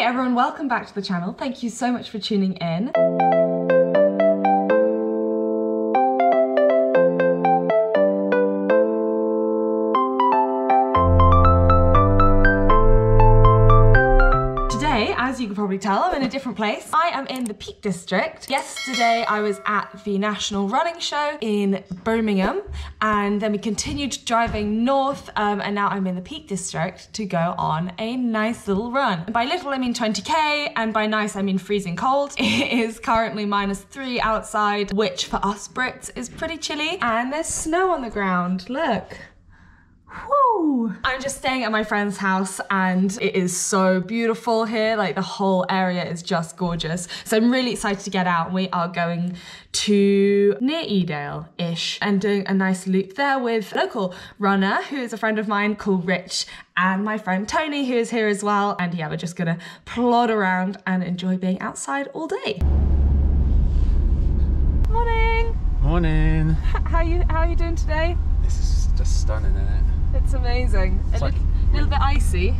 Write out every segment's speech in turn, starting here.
Hey everyone, welcome back to the channel. Thank you so much for tuning in. Probably tell, I'm in a different place. I am in the Peak District. Yesterday, I was at the National Running Show in Birmingham, and then we continued driving north, um, and now I'm in the Peak District to go on a nice little run. By little, I mean 20k, and by nice, I mean freezing cold. It is currently minus three outside, which for us Brits is pretty chilly, and there's snow on the ground. Look. Woo! I'm just staying at my friend's house and it is so beautiful here. Like the whole area is just gorgeous. So I'm really excited to get out. We are going to near Edale-ish and doing a nice loop there with a local runner who is a friend of mine called Rich and my friend Tony who is here as well. And yeah, we're just gonna plod around and enjoy being outside all day. Morning! Morning. How you how are you doing today? Just stunning, isn't it? It's amazing. It's a like- little, little bit icy.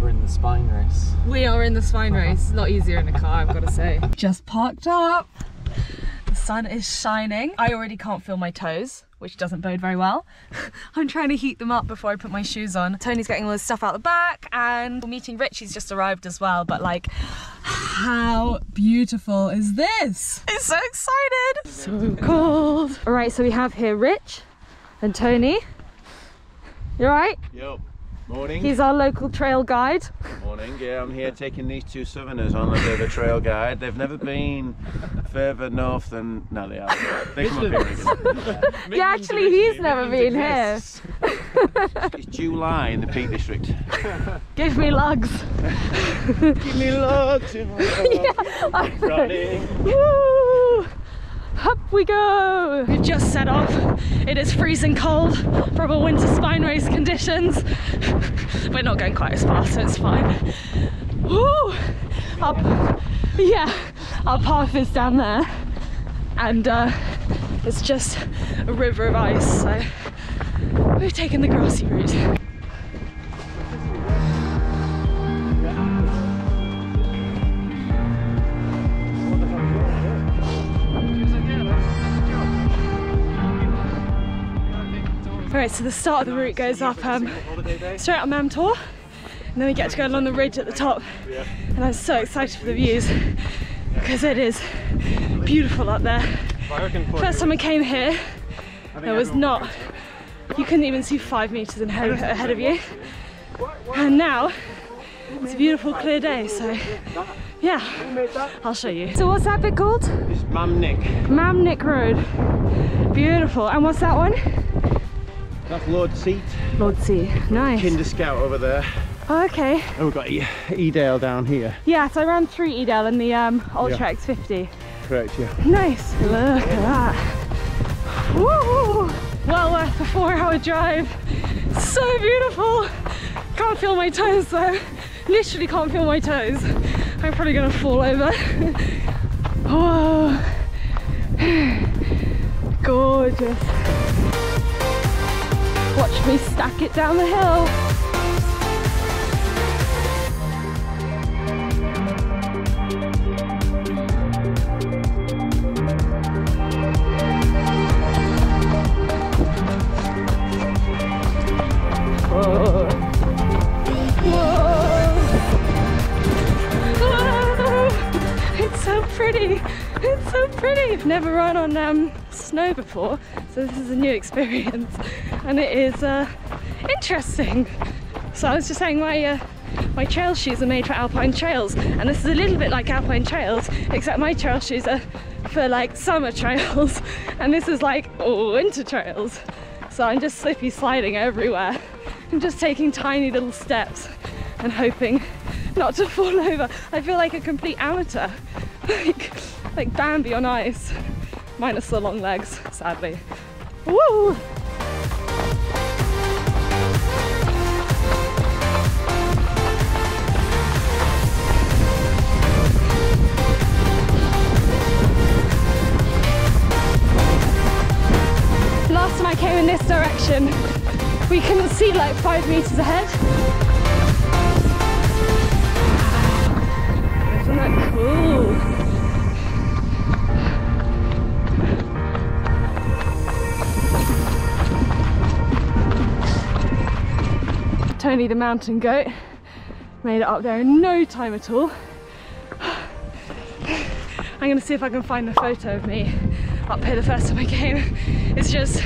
We're in the spine race. We are in the spine race. A lot easier in a car, I've got to say. Just parked up. The sun is shining. I already can't feel my toes, which doesn't bode very well. I'm trying to heat them up before I put my shoes on. Tony's getting all his stuff out the back and we're meeting Rich, he's just arrived as well. But like, how beautiful is this? I'm so excited. So cold. All right, so we have here Rich and Tony. You all right? Yo, morning. He's our local trail guide. Morning. Yeah, I'm here taking these two southerners on a bit of a trail guide. They've never been further north than. No, they are. They come up here again. Yeah, actually, he's never been here. It's July in the Peak District. Give me lugs. Give me lugs in my running. Woo! Up we go! We've just set off. It is freezing cold from a winter spine race conditions. We're not going quite as fast, so it's fine. Woo! Up, yeah, our path is down there, and uh, it's just a river of ice. So we've taken the grassy route. Alright, so the start of the route goes up um, straight up Mam Tor, and then we get to go along the ridge at the top. And I'm so excited for the views because it is beautiful up there. First time I came here, there was not, you couldn't even see five meters ahead, ahead of you. And now it's a beautiful clear day, so yeah, I'll show you. So what's that bit called? It's Mam Nick. Mamnik Road. Beautiful. And what's that one? That's Lord Seat. Lord Sea. Nice. Kinder Scout over there. Oh, okay. And we've got E- Edale down here. Yeah, so I ran through Edale in the um, Ultra Yeah. X50. Correct, yeah. Nice. Look at that. Woo! Well worth the four hour drive. So beautiful. Can't feel my toes though. Literally can't feel my toes. I'm probably gonna fall over. Whoa. Gorgeous. Watch me stack it down the hill. Whoa. Whoa. It's so pretty. It's so pretty. I've never run on um, snow before, so this is a new experience, and it is uh, interesting. So I was just saying my uh, my trail shoes are made for alpine trails, and this is a little bit like alpine trails, except my trail shoes are for like summer trails, and this is like winter trails. So I'm just slippy sliding everywhere. I'm just taking tiny little steps and hoping not to fall over. I feel like a complete amateur, like like Bambi on ice, minus the long legs, sadly. Woo! in this direction. We couldn't see like five meters ahead. Isn't that cool? Tony the mountain goat made it up there in no time at all. I'm gonna see if I can find the photo of me up here the first time I came. It's just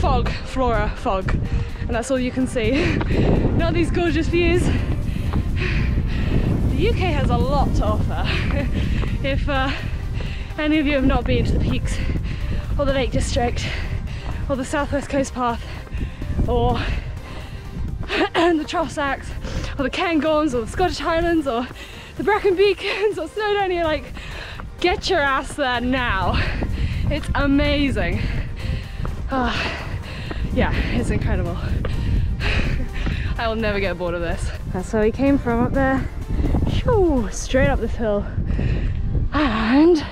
fog, flora, fog. And that's all you can see. Not these gorgeous views. The UK has a lot to offer. if uh, any of you have not been to the peaks or the Lake District or the Southwest Coast Path or the Trossachs or the Cairngorms or the Scottish Highlands or the Brecon Beacons or Snowdonia, you're like get your ass there now. It's amazing. Ah, yeah, it's incredible. I will never get bored of this. That's where we came from up there. Shoo, straight up this hill. And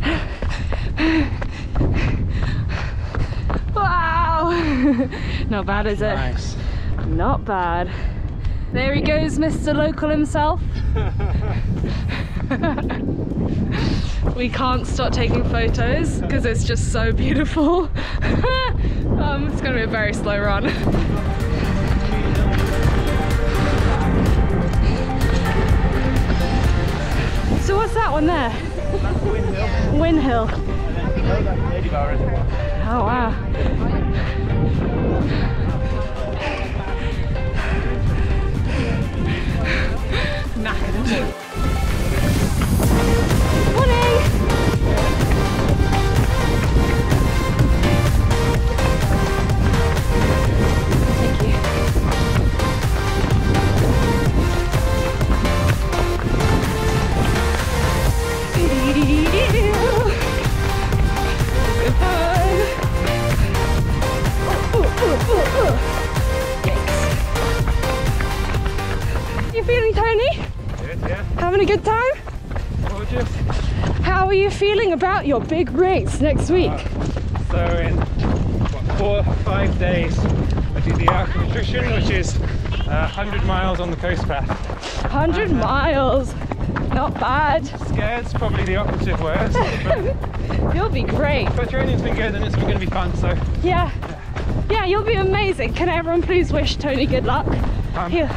wow! Not bad, is it? Nice. Not bad. There he goes, Mr. Local himself. we can't stop taking photos because it's just so beautiful. um, it's going to be a very slow run. So what's that one there? Win Hill. Oh wow. Knackered. You feeling Tony? yeah. Having a good time? Are you feeling about your big race next week? So in what, four, five days, I do the Arc of Attrition, which is uh, 100 miles on the coast path. 100 miles. Not bad. Scared's probably the operative word, You'll be great. but training's been good and it's been going to be fun. So Yeah. Yeah, you'll be amazing. Can everyone please wish Tony good luck? um, Here.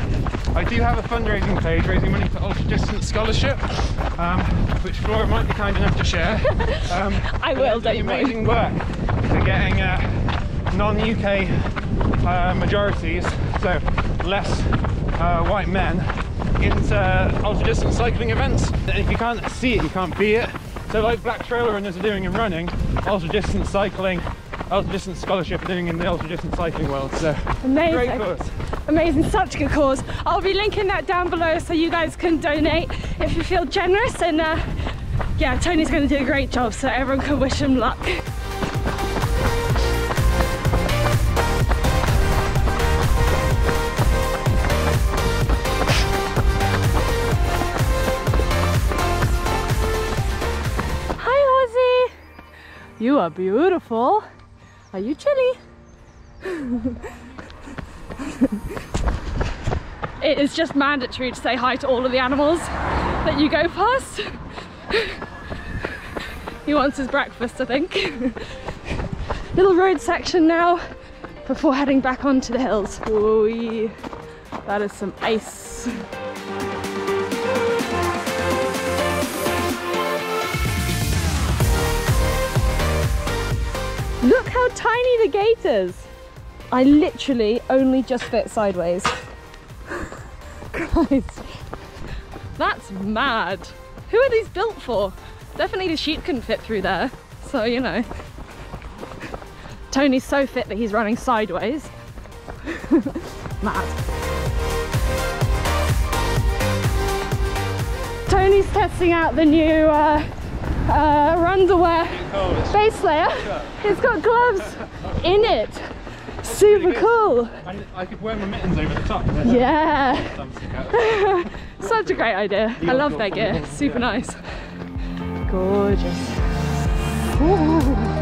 I do have a fundraising page raising money for Ultra Distance Scholarship, um, which Flora might be kind enough to share. Um, I will, don't doing worry. amazing work. They're getting uh, non-UK uh, majorities, so less uh, white men, into ultra distance cycling events. And if you can't see it, you can't be it. So like Black Trail Runners are doing in running, ultra distance cycling, ultra distance scholarship are doing in the ultra distance cycling world. So great Amazing. cause. Amazing. Such a good cause. I'll be linking that down below so you guys can donate if you feel generous. And uh, yeah, Tony's going to do a great job, so everyone can wish him luck. Hi, Ozzy. You are beautiful. Are you chilly? it is just mandatory to say hi to all of the animals that you go past. he wants his breakfast, I think. Little road section now before heading back onto the hills. Ooh, that is some ice. Look how tiny the gate is. I literally only just fit sideways. Christ. That's mad. Who are these built for? Definitely the sheep couldn't fit through there. So, you know. Tony's so fit that he's running sideways. mad. Tony's testing out the new uh, uh, underwear base layer. It's got gloves in it. Super cool. And I could wear my mittens over the top. Yeah. Some stick out. Such a great idea. I love their gear. Super nice. Gorgeous. Ooh.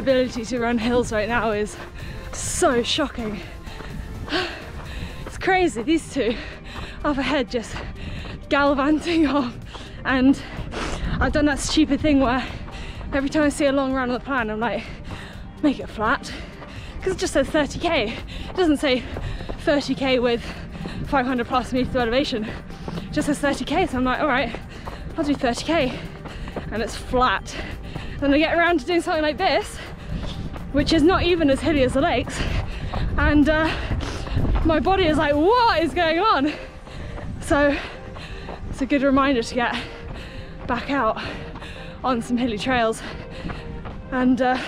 Ability to run hills right now is so shocking. It's crazy, these two up ahead just gallivanting off. And I've done that stupid thing where every time I see a long run on the plan I'm like make it flat. Because it just says 30k it doesn't say 30k with 500 plus meters of elevation. It just says 30k so I'm like all right I'll do 30k and it's flat. Then I get around to doing something like this which is not even as hilly as the lakes and uh, my body is like what is going on? So it's a good reminder to get back out on some hilly trails and uh,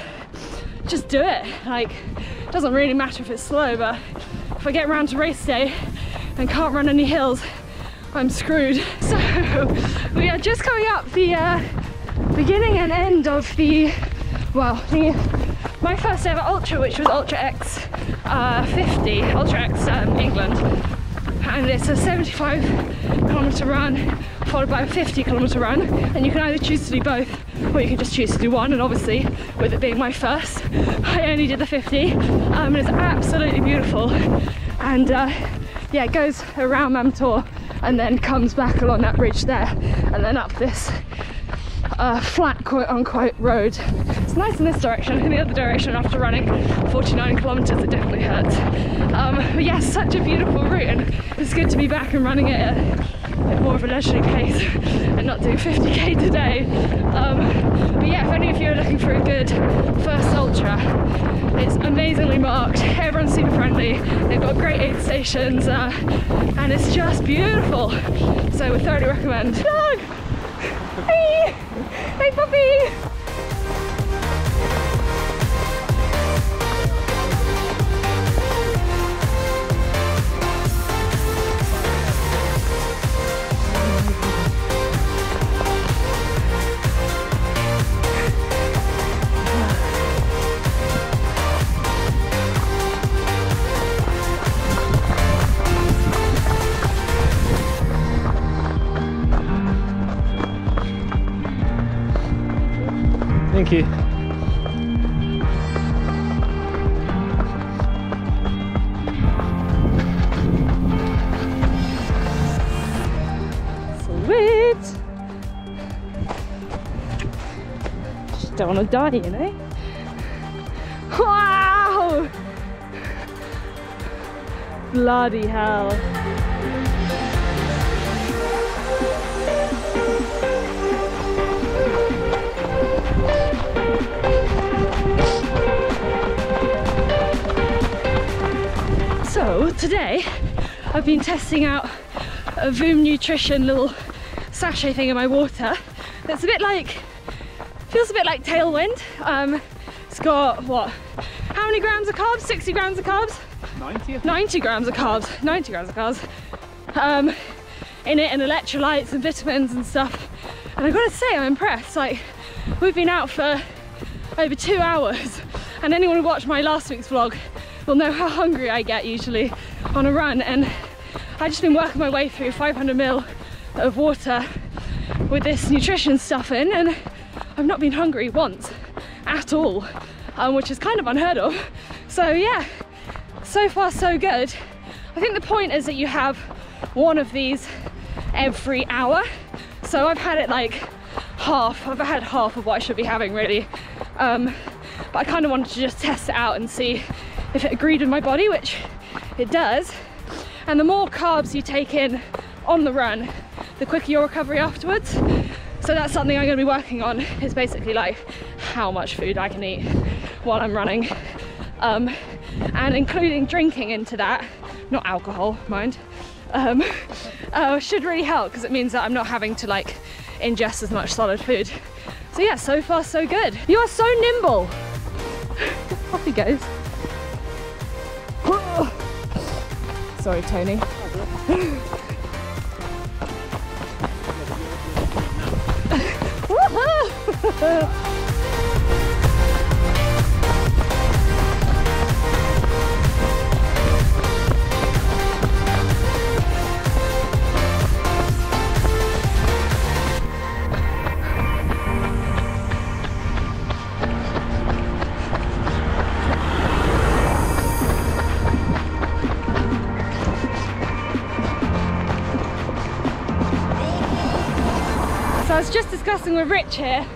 just do it. Like it doesn't really matter if it's slow but if I get around to race day and can't run any hills I'm screwed. So we are just coming up the uh, beginning and end of the well the my first ever ultra which was ultra x uh, 50 ultra x um, england. And it's a 75 kilometer run followed by a 50 kilometer run. And you can either choose to do both or you can just choose to do one. And obviously with it being my first I only did the 50 um, and it's absolutely beautiful. And uh, yeah it goes around Mam Tor and then comes back along that bridge there and then up this uh, flat quote unquote road. It's nice in this direction, in the other direction after running 49 kilometres it definitely hurts. Um, but yeah, such a beautiful route and it's good to be back and running it at more of a leisurely pace and not doing 50k today. Um, but yeah, if any of you are looking for a good first ultra, it's amazingly marked, everyone's super friendly, they've got great aid stations uh, and it's just beautiful. So we thoroughly recommend. Dog! Hey! Hey puppy! Die, you know? Wow! Bloody hell. So today I've been testing out a Voom Nutrition little sachet thing in my water. That's a bit like, feels a bit like Tailwind. Um, it's got what? How many grams of carbs? 60 grams of carbs? 90? 90 grams of carbs, 90 grams of carbs um, in it and electrolytes and vitamins and stuff. And I've got to say, I'm impressed. Like, we've been out for over two hours and anyone who watched my last week's vlog will know how hungry I get usually on a run. And I've just been working my way through 500 mil of water with this nutrition stuff in and I've not been hungry once at all, um, which is kind of unheard of. So yeah, so far so good. I think the point is that you have one of these every hour. So I've had it like half, I've had half of what I should be having really. Um, but I kind of wanted to just test it out and see if it agreed with my body, which it does. And the more carbs you take in on the run, the quicker your recovery afterwards. So that's something I'm going to be working on is basically like how much food I can eat while I'm running. Um, and including drinking into that, not alcohol, mind, um, uh, should really help because it means that I'm not having to like ingest as much solid food. So yeah, so far so good. You are so nimble. Off he goes. Sorry, Tony. So I was just discussing with Rich here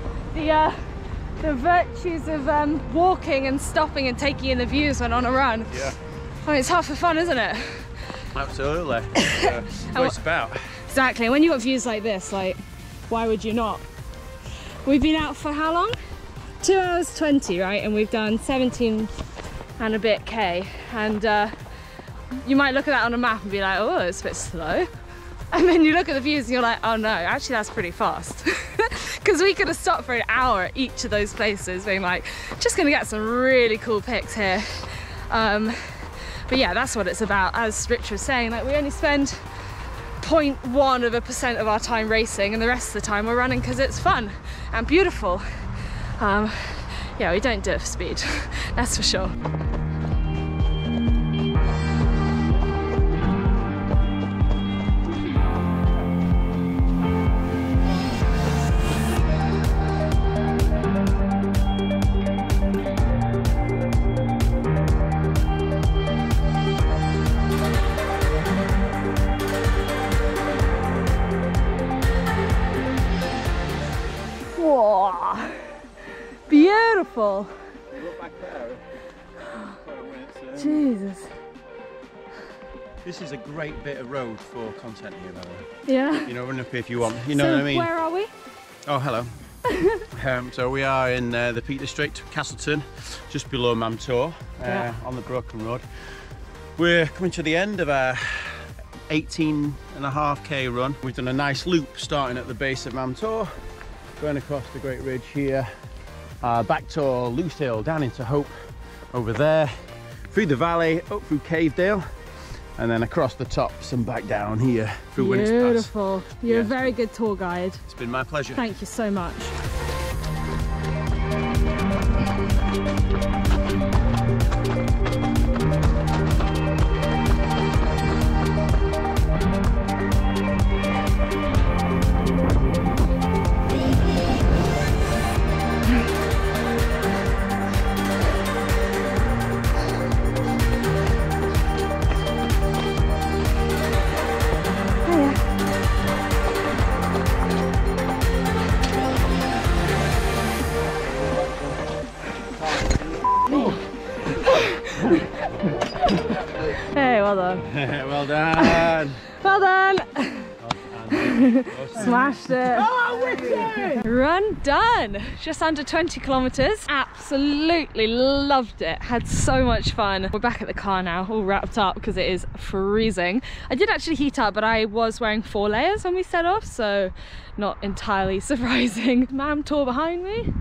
the virtues of um, walking and stopping and taking in the views when on a run. Yeah. I mean, it's half the fun, isn't it? Absolutely. Uh, what it's about. Exactly. When you've got views like this, like, why would you not? We've been out for how long? Two hours 20, right? And we've done 17 and a bit K. And uh, you might look at that on a map and be like, oh, it's a bit slow. And then you look at the views and you're like, oh no, actually that's pretty fast. Because we could have stopped for an hour at each of those places being like, just gonna get some really cool pics here. Um, but yeah, that's what it's about. As Rich was saying, like we only spend 0.1 of a percent of our time racing and the rest of the time we're running because it's fun and beautiful. Um, yeah, we don't do it for speed, that's for sure. This is a great bit of road for content here, by the way. Yeah. You know, run up here if you want. You know so what I mean? Where are we? Oh, hello. um, so we are in uh, the Peak District, Castleton, just below Mam Tor, uh, Yeah. on the Broken Road. We're coming to the end of our 18 and a half K run. We've done a nice loop starting at the base of Mam Tor, going across the Great Ridge here, uh, back to Lose Hill, down into Hope over there, through the valley, up through Cavedale, and then across the tops and back down here through Winnats Pass. Beautiful. You're a very good tour guide. It's been my pleasure. Thank you so much. Done. Smashed it. Run done. Just under 20 kilometers. Absolutely loved it. Had so much fun. We're back at the car now, all wrapped up because it is freezing. I did actually heat up, but I was wearing four layers when we set off, so not entirely surprising. Mam Tor behind me.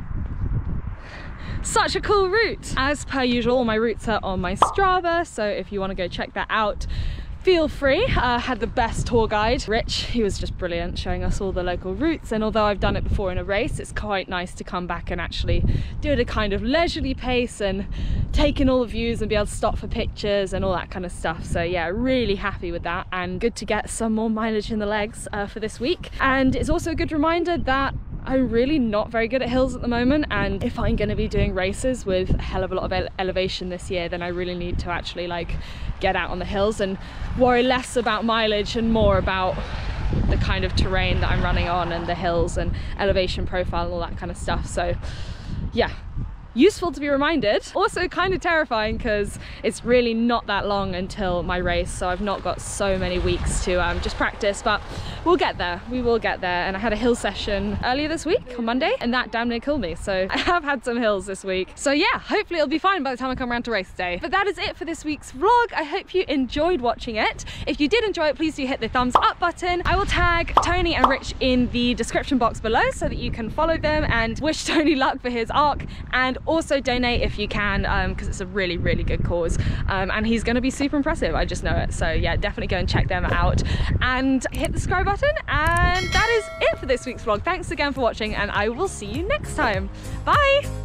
Such a cool route. As per usual, all my routes are on my Strava, so if you want to go check that out, feel free. Uh, had the best tour guide, Rich. He was just brilliant, showing us all the local routes. And although I've done it before in a race, it's quite nice to come back and actually do it at a kind of leisurely pace and take in all the views and be able to stop for pictures and all that kind of stuff. So yeah, really happy with that and good to get some more mileage in the legs uh, for this week. And it's also a good reminder that I'm really not very good at hills at the moment and if I'm going to be doing races with a hell of a lot of ele- elevation this year then I really need to actually like get out on the hills and worry less about mileage and more about the kind of terrain that I'm running on and the hills and elevation profile and all that kind of stuff. So yeah useful to be reminded. Also kind of terrifying because it's really not that long until my race so I've not got so many weeks to um, just practice but we'll get there. We will get there. And I had a hill session earlier this week on Monday and that damn near killed me. So I have had some hills this week. So yeah hopefully it'll be fine by the time I come around to race day. But that is it for this week's vlog. I hope you enjoyed watching it. If you did enjoy it please do hit the thumbs up button. I will tag Tony and Rich in the description box below so that you can follow them and wish Tony luck for his arc and also donate if you can because it's a really really good cause. Um, and he's going to be super impressive. I just know it. So yeah definitely go and check them out. And hit the subscribe button. And that is it for this week's vlog. Thanks again for watching and I will see you next time. Bye